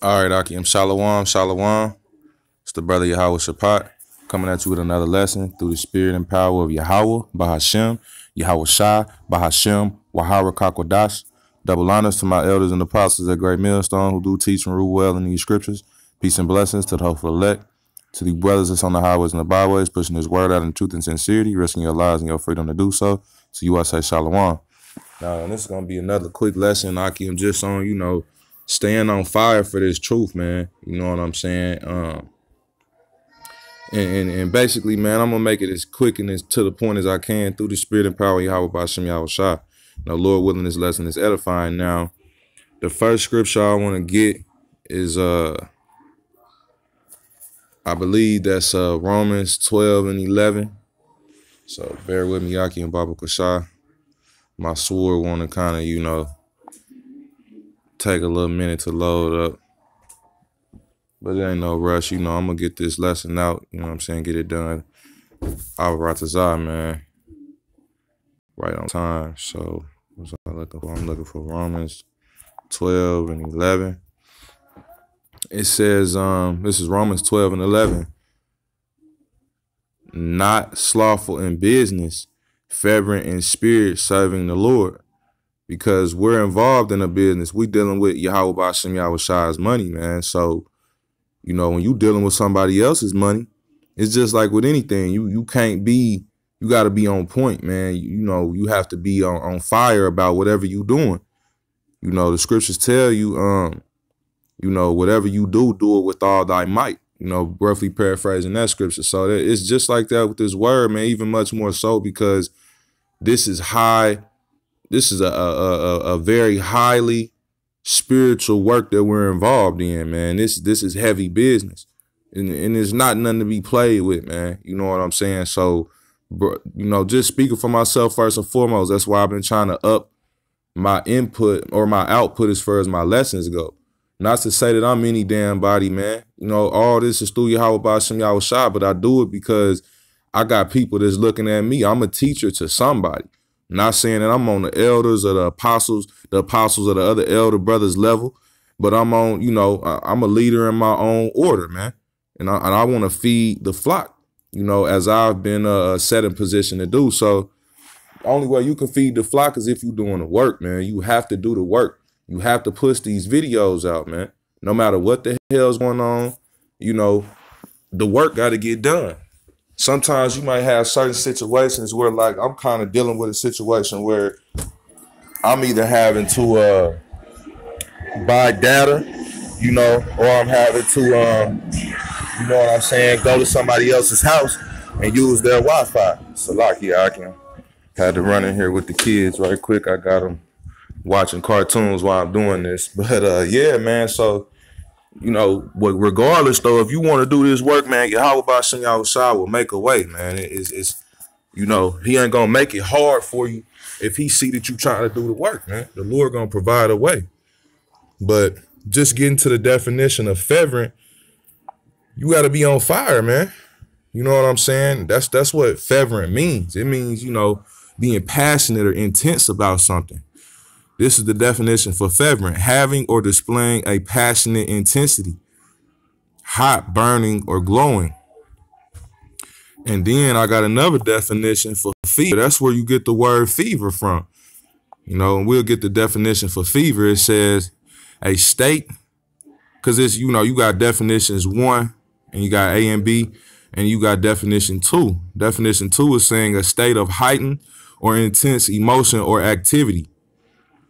All right, Akim. Shalom, shalom. It's the brother Yahweh Shapat coming at you with another lesson through the spirit and power of Yahweh, Bahashem, Yahweh Shah, Bahashem, Wahara Kakwadash. Double honors to my elders and apostles at Great Millstone who do teach and rule well in these scriptures. Peace and blessings to the hopeful elect. To the brothers that's on the highways and the byways, pushing this word out in truth and sincerity, risking your lives and your freedom to do so. To you, I say shalom. Now, this is going to be another quick lesson, Akim, just on, you know, staying on fire for this truth, man. You know what I'm saying? Um, and, and, and basically, man, I'm gonna make it as quick and as to the point as I can through the spirit and power of Yahweh Bashem Yahweh Shah. Now, Lord willing, this lesson is edifying. Now, the first scripture I want to get is uh I believe that's uh Romans 12 and 11. So bear with me, Yaki and Baba Kashah. My sword want to kind of, you know, take a little minute to load up. But it ain't no rush. You know, I'm going to get this lesson out. You know what I'm saying? Get it done. Al man. Right on time. So, what's I looking for? I'm looking for Romans 12 and 11. It says, um, this is Romans 12 and 11. Not slothful in business, fervent in spirit, serving the Lord because we're involved in a business. We dealing with Yahweh Bashem Yahweh Shah's money, man. So, you know, when you dealing with somebody else's money, it's just like with anything. You you can't be, you gotta be on point, man. You, you know, you have to be on, on fire about whatever you doing. You know, the scriptures tell you, um, you know, whatever you do, do it with all thy might. You know, roughly paraphrasing that scripture. So that, it's just like that with this word, man, even much more so because this is high this is a, a, a, very highly spiritual work that we're involved in, man. This this is heavy business. And, and it's not nothing to be played with, man. You know what I'm saying? So, bro, you know, just speaking for myself first and foremost, that's why I've been trying to up my input or my output as far as my lessons go. Not to say that I'm any damn body, man. You know, all this is through your how about Bashem Yahweh Shah, but I do it because I got people that's looking at me. I'm a teacher to somebody. Not saying that I'm on the elders or the apostles, the apostles or the other elder brothers level, but I'm on, you know, I'm a leader in my own order, man. And I, and I want to feed the flock, you know, as I've been uh, set in position to do. So the only way you can feed the flock is if you're doing the work, man. You have to do the work. You have to push these videos out, man. No matter what the hell's going on, you know, the work got to get done sometimes you might have certain situations where like I'm kind of dealing with a situation where I'm either having to uh, buy data, you know, or I'm having to um, you know what I'm saying, go to somebody else's house and use their Wi-Fi. So yeah, I can had to run in here with the kids right quick. I got them watching cartoons while I'm doing this. But uh yeah, man, so you know, what regardless though, if you want to do this work, man, Yahweh Bashem Yahweh Shah will make a way, man. It's, it's, you know, he ain't gonna make it hard for you if he see that you trying to do the work, man. The Lord gonna provide a way. But just getting to the definition of fervent, you got to be on fire, man. You know what I'm saying? That's that's what fervent means. It means you know being passionate or intense about something. This is the definition for fervent, having or displaying a passionate intensity, hot, burning, or glowing. And then I got another definition for fever. That's where you get the word fever from. You know, and we'll get the definition for fever. It says a state, because it's, you know, you got definitions one, and you got A and B, and you got definition two. Definition two is saying a state of heightened or intense emotion or activity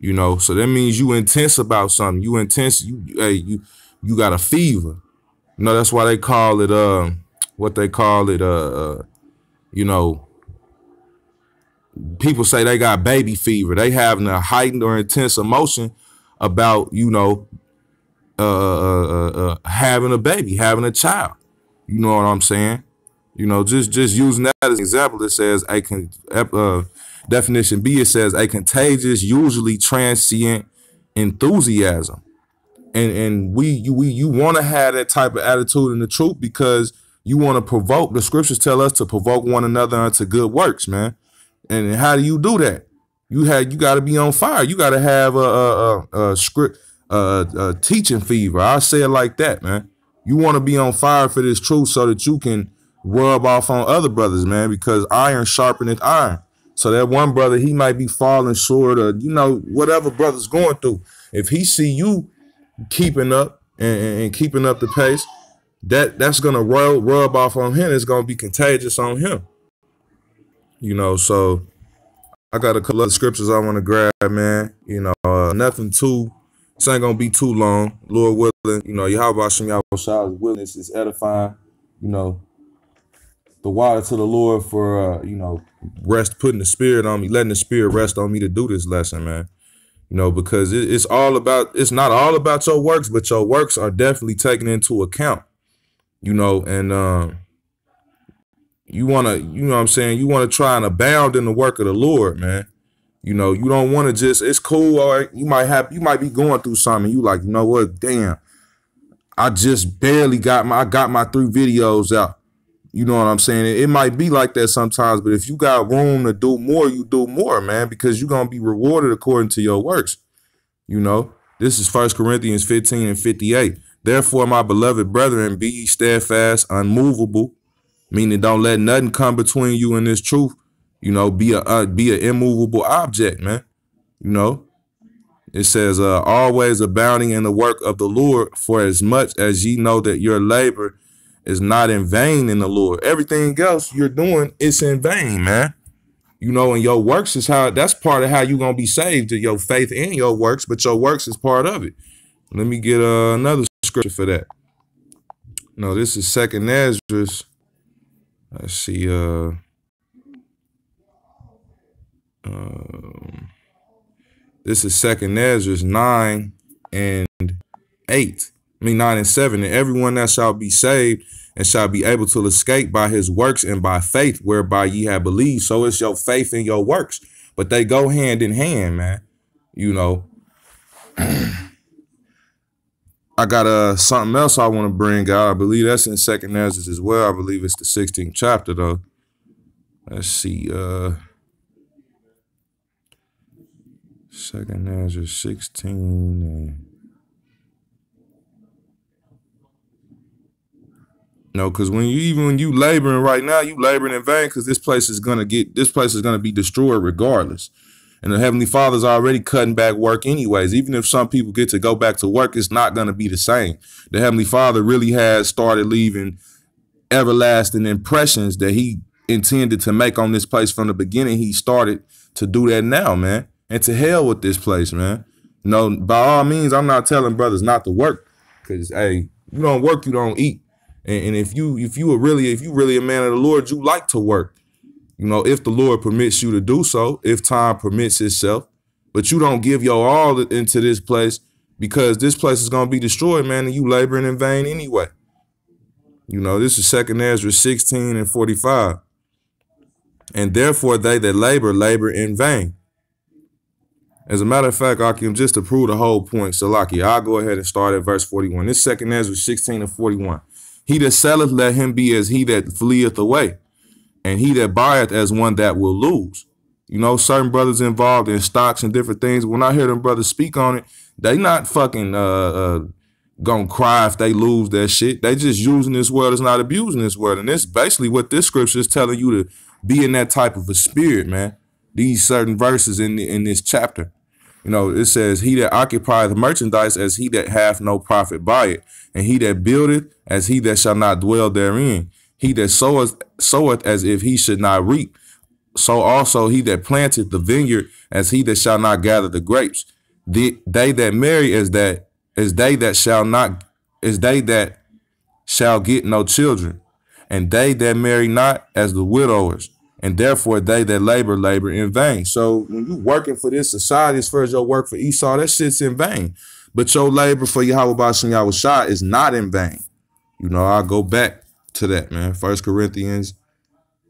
you know, so that means you intense about something. You intense. You hey, you you got a fever. You know, that's why they call it uh what they call it uh, uh you know people say they got baby fever. They having a heightened or intense emotion about you know uh, uh, uh, uh, having a baby, having a child. You know what I'm saying? You know, just just using that as an example, it says a can uh, Definition B, it says a contagious, usually transient enthusiasm. And and we you we you want to have that type of attitude in the truth because you want to provoke. The scriptures tell us to provoke one another unto good works, man. And how do you do that? You had you got to be on fire. You got to have a, a, a, a script uh, uh, teaching fever. I say it like that, man. You want to be on fire for this truth so that you can rub off on other brothers, man, because iron sharpeneth iron. So that one brother, he might be falling short or, you know, whatever brother's going through. If he see you keeping up and, and keeping up the pace, that that's gonna rub, rub off on him. It's gonna be contagious on him. You know, so I got a couple of scriptures I want to grab, man. You know, uh, nothing too. This ain't gonna be too long. Lord willing, you know, Yahweh Shem Yahweh willingness is edifying. You know, the water to the Lord for uh, you know, rest, putting the spirit on me, letting the spirit rest on me to do this lesson, man. You know, because it, it's all about. It's not all about your works, but your works are definitely taken into account you know, and um, you want to, you know what I'm saying? You want to try and abound in the work of the Lord, man. You know, you don't want to just, it's cool. Or you might have, you might be going through something. You like, you know what? Damn, I just barely got my, I got my three videos out. You know what I'm saying? It, it might be like that sometimes, but if you got room to do more, you do more, man, because you're going to be rewarded according to your works. You know, this is First Corinthians 15 and 58. Therefore, my beloved brethren, be steadfast, unmovable, meaning don't let nothing come between you and this truth. You know, be a uh, be an immovable object, man. You know, it says, uh, always abounding in the work of the Lord, for as much as ye know that your labor is not in vain in the Lord. Everything else you're doing, it's in vain, man. You know, and your works is how that's part of how you're gonna be saved to your faith and your works, but your works is part of it. Let me get uh, another scripture for that. No, this is Second Esdras. Let's see. Uh, um, this is Second Esdras nine and eight. I mean nine and seven. And everyone that shall be saved and shall be able to escape by his works and by faith whereby ye have believed. So it's your faith and your works, but they go hand in hand, man. You know. I got uh something else I want to bring out. I believe that's in Second Esdras as well. I believe it's the 16th chapter though. Let's see. Uh Second Esdras 16 No, because when you even when you laboring right now, you laboring in vain because this place is gonna get this place is gonna be destroyed regardless. And the Heavenly Father's already cutting back work anyways. Even if some people get to go back to work, it's not to be the same. The Heavenly Father really has started leaving everlasting impressions that he intended to make on this place from the beginning. He started to do that now, man. And to hell with this place, man. Know, by all means, I'm not telling brothers not to work. Cause hey, you don't work, you don't eat. And, and if you if you are really if you really a man of the Lord, you like to work you know, if the Lord permits you to do so, if time permits itself, but you don't give your all into this place because this place is going to be destroyed, man, and you laboring in vain anyway. You know, this is Second Ezra 16 and 45. And therefore they that labor, labor in vain. As a matter of fact, Akim, just to prove the whole point, Salaki, I'll go ahead and start at verse 41. This second Ezra 16 and 41. He that selleth, let him be as he that fleeth away and he that buyeth as one that will lose. You know, certain brothers involved in stocks and different things. When I hear them brothers speak on it, they not fucking uh, uh gonna cry if they lose that shit. They just using this word as not abusing this word. And this basically what this scripture is telling you to be in that type of a spirit, man. These certain verses in the, in this chapter. You know, it says, He that occupieth merchandise as he that hath no profit by it, and he that buildeth as he that shall not dwell therein. He that soweth, soweth as if he should not reap. So also he that planteth the vineyard as he that shall not gather the grapes. The, they that marry as that is they that shall not is they that shall get no children, and they that marry not as the widowers, and therefore they that labor labor in vain. So when you working for this society as far as your work for Esau, that shit's in vain. But your labor for Yahweh Bashem Yahweh Shah is not in vain. You know, I'll go back to that, man. First Corinthians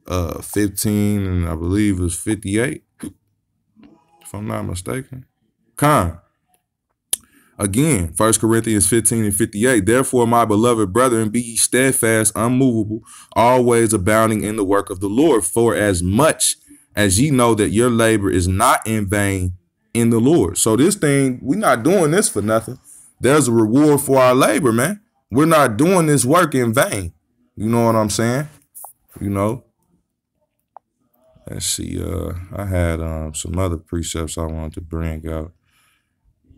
uh 15 and I believe it was 58. If I'm not mistaken. Con. Again, First Corinthians 15 and 58. Therefore, my beloved brethren, be ye steadfast, unmovable, always abounding in the work of the Lord. For as much as ye know that your labor is not in vain in the Lord. So this thing, we're not doing this for nothing. there's a reward for our labor, man. We're not doing this work in vain. You know what I'm saying? You know. Let's see. Uh, I had um some other precepts I wanted to bring out.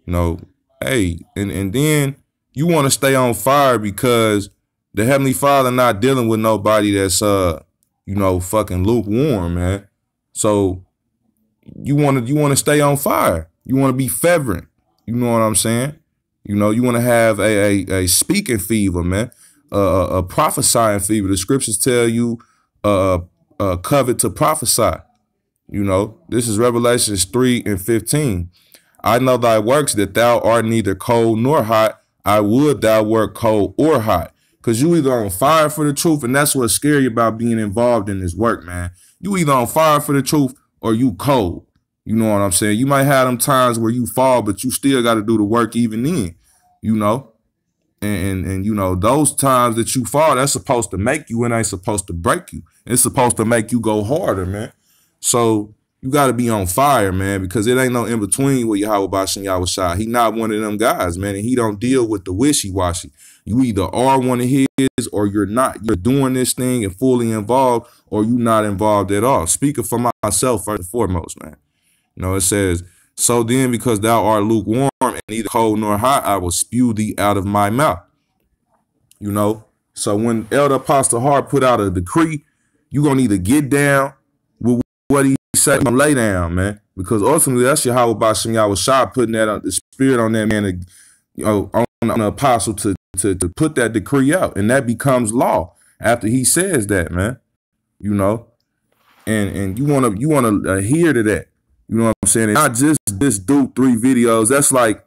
You know, hey, and and then you want to stay on fire because the Heavenly Father not dealing with nobody that's uh, you know, fucking lukewarm, man. So you want to you want to stay on fire. You want to be fervent. You know what I'm saying? You know, you want to have a, a, a speaking fever, man, uh, a prophesying fever. The scriptures tell you, uh, uh, covet to prophesy. You know, this is Revelations 3 and 15. I know thy works that thou art neither cold nor hot. I would thou wert cold or hot. Cause you either on fire for the truth, and that's what's scary about being involved in this work, man. You either on fire for the truth or you cold. You know what I'm saying? You might have them times where you fall, but you still got to do the work even then. You know, and, and, and you know those times that you fall, that's supposed to make you, and ain't supposed to break you. It's supposed to make you go harder, man. So you got to be on fire, man, because it ain't no in between with Yahweh Bashem Yahweh Shah. He not one of them guys, man, and he don't deal with the wishy washy. You either are one of his or you're not. You're doing this thing and fully involved, or you not involved at all. Speaking for myself first and foremost, man. You know, it says, So then, because thou art lukewarm and neither cold nor hot, I will spew thee out of my mouth. You know, so when Elder Apostle Hart put out a decree, you're gonna either get down with what he said and lay down, man. Because ultimately that's your Yahweh Bashem Yahweh Shah putting that on the spirit on that man, to, you know, on, on the apostle to, to to put that decree out. And that becomes law after he says that, man. You know? And and you wanna you wanna adhere to that. You know what I'm saying? And not just this do three videos. That's like,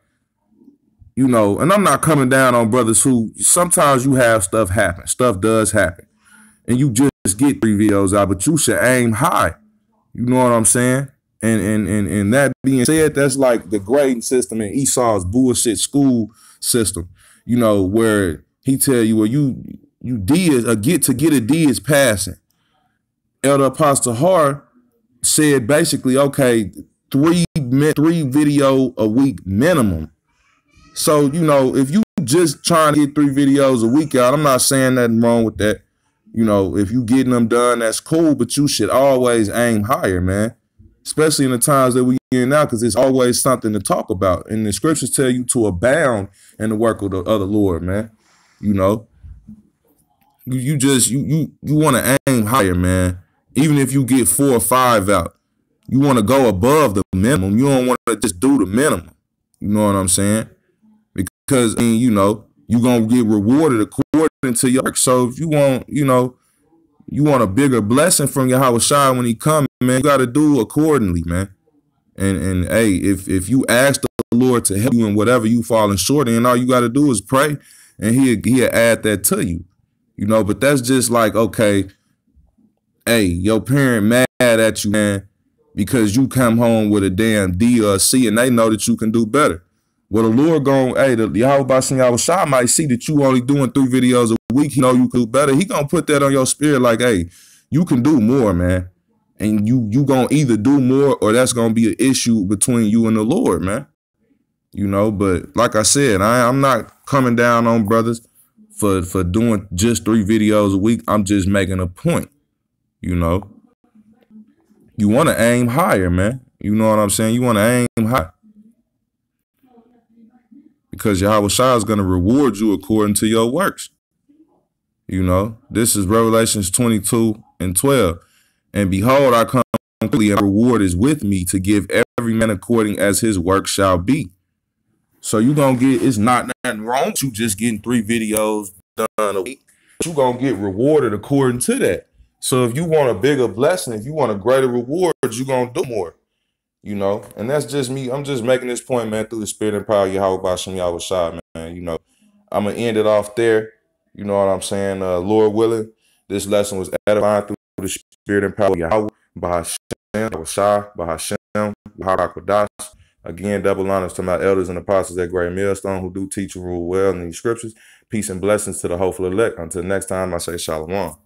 you know, and I'm not coming down on brothers who sometimes you have stuff happen. Stuff does happen. And you just get three videos out, but you should aim high. You know what I'm saying? And and and and that being said, that's like the grading system in Esau's bullshit school system. You know, where he tell you, well, you you D is a get to get a D is passing. Elder Apostle Hart said basically, okay, three three video a week minimum. So you know, if you just trying to get three videos a week out, I'm not saying nothing wrong with that. You know, if you getting them done, that's cool. But you should always aim higher, man. Especially in the times that we in now, because it's always something to talk about. And the scriptures tell you to abound in the work of the other Lord, man. You know, you, you just you you you want to aim higher, man even if you get four or five out, you want to go above the minimum. You don't want to just do the minimum. You know what I'm saying? Because I mean, you know, you're gonna get rewarded according to your. So if you want, you know, you want a bigger blessing from Yahweh Shai when he comes, man, you gotta do accordingly, man. And and hey, if if you ask the Lord to help you in whatever you falling short in, all you gotta do is pray and he he'll add that to you. You know, but that's just like, okay, hey, your parent mad at you, man, because you come home with a damn D or a C and they know that you can do better. Well, the Lord going, hey, the Yahweh Yahweh Shah might see that you only doing three videos a week. He know you can do better. He gonna put that on your spirit like, hey, you can do more, man. And you you gonna either do more or that's gonna be an issue between you and the Lord, man. You know, but like I said, I, I'm not coming down on brothers for for doing just three videos a week. I'm just making a point. You know, you want to aim higher, man. You know what I'm saying? You want to aim high. Because Yahweh Shah is going to reward you according to your works. You know, this is Revelations 22 and 12. And behold, I come quickly, and reward is with me to give every man according as his work shall be. So you gonna get it's not nothing wrong you just getting three videos done a week. You gonna get rewarded according to that. So if you want a bigger blessing, if you want a greater reward, you're gonna do more. You know, and that's just me. I'm just making this point, man, through the spirit and power of Yahweh Bashem Yahweh Shah, man. You know, I'm gonna end it off there. You know what I'm saying? Uh, Lord willing, this lesson was edifying through the spirit and power of Yahweh Bahashem, Shah, Bahashem, Baharakodash. Again, double honors to my elders and apostles at Great Millstone who do teach and rule well in these scriptures. Peace and blessings to the hopeful elect. Until next time, I say shalom.